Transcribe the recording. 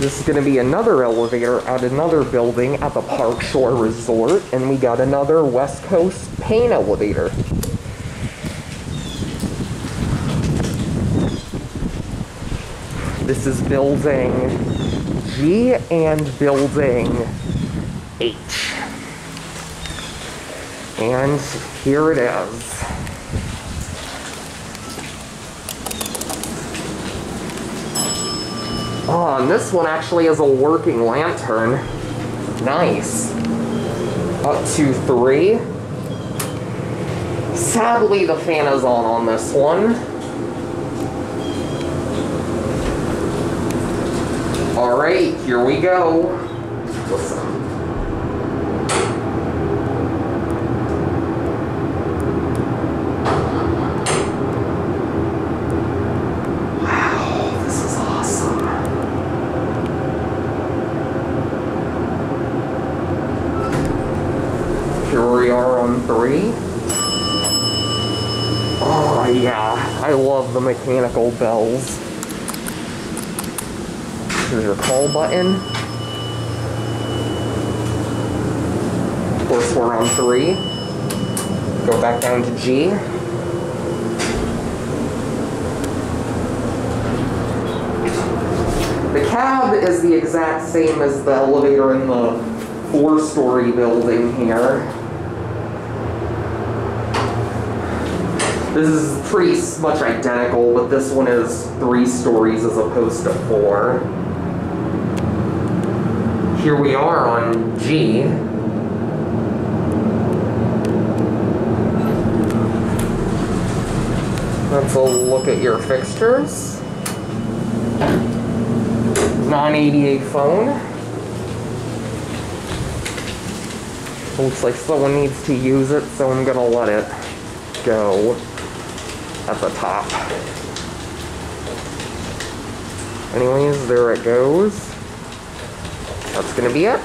This is going to be another elevator at another building at the Park Shore Resort, and we got another West Coast Payne elevator. This is building G and building H. And here it is. Oh, and this one actually is a working lantern. Nice. Up to three. Sadly, the fan is on on this one. All right, here we go. Listen. Here we are on three. Oh yeah, I love the mechanical bells. Here's your call button. Of course, we're on three. Go back down to G. The cab is the exact same as the elevator in the four-story building here. This is pretty much identical, but this one is three stories as opposed to four. Here we are on G. Let's look at your fixtures. 988 phone. Looks like someone needs to use it, so I'm gonna let it go at the top. Anyways, there it goes. That's gonna be it.